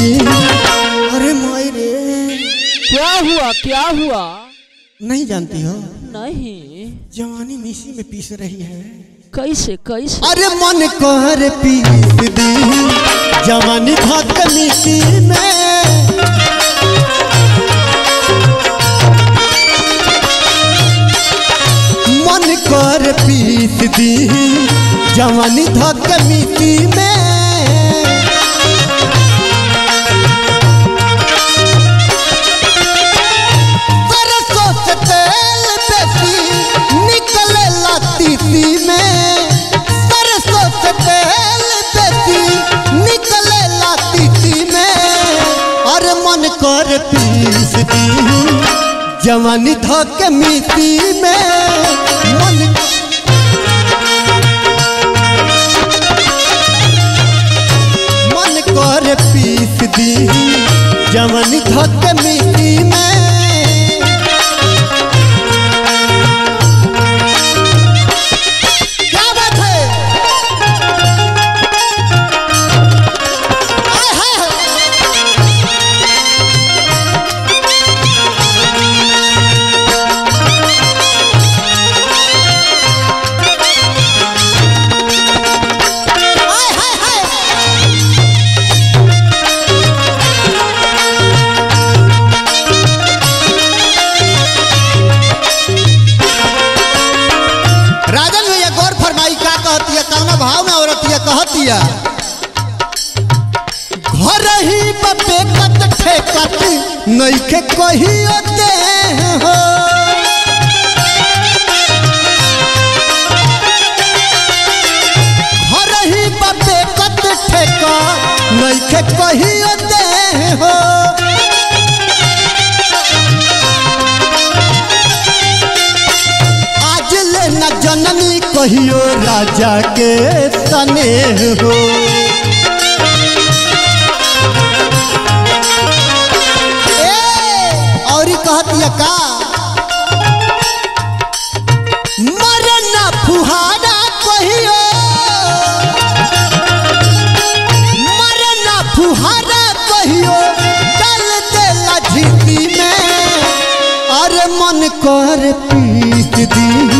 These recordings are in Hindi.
अरे मायरे। क्या हुआ? क्या हुआ? नहीं जानती हो? नहीं। जवानी मिसी में पीस रही है। कैसे कैसे? अरे मन कर पीस दी। जवानी खाक मिसी में। मन कर पीस दी। जवानी धक मिसी में। कर पीस दी जवानी धक मीती में मन मन कर पीस दी जवानी औरत ये कहती है घर ही बपे कत ठेकत नइखे कहियो दे हो। कहियो राजा के सने हो। और कहती का? मरना फुहारा मरना फुहारा में। मन कर पीत दी।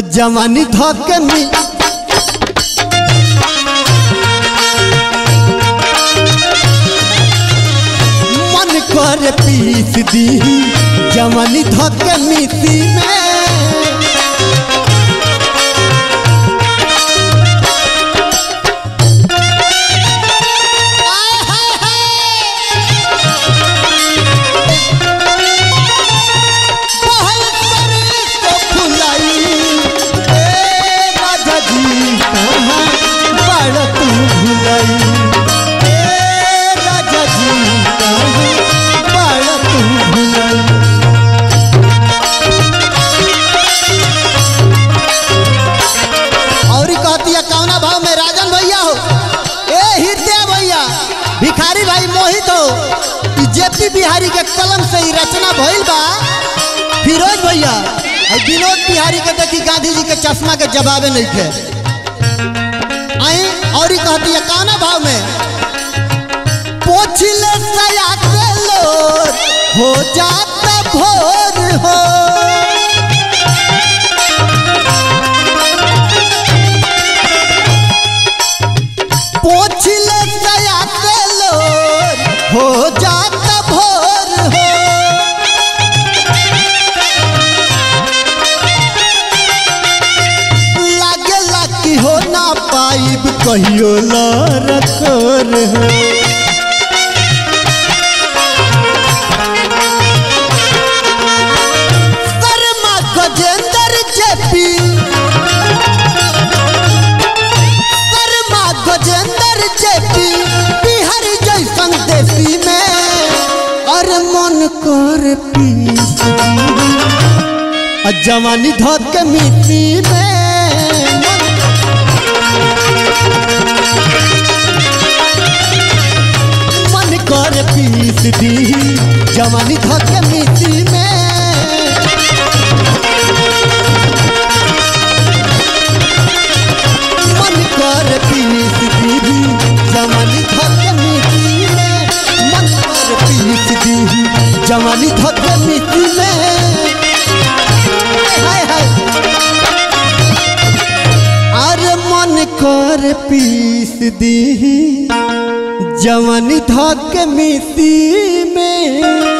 जवानी धोकनी मन कर पीस दी जवानी धोकनी में। जेपी बिहारी के कलम से ही रचना भइल बा। फिरोज भैया विनोद बिहारी के देखी गांधी जी के चश्मा के जवाबे नहीं थे। आई और ही कहती है, काना भाव में? पोछिले सया के लोर हो जाता भोर हो। हो जाता भोर हो। लागेला कि हो ना पाइब कहियो लरकोर हो। जवानी धर के मिट्टी में। मन कर पीस दी। जवानी धर के मिट्टी में। धक के मिट्टी में। अरे मन कर पीस दी जवानी धके मिट्टी में।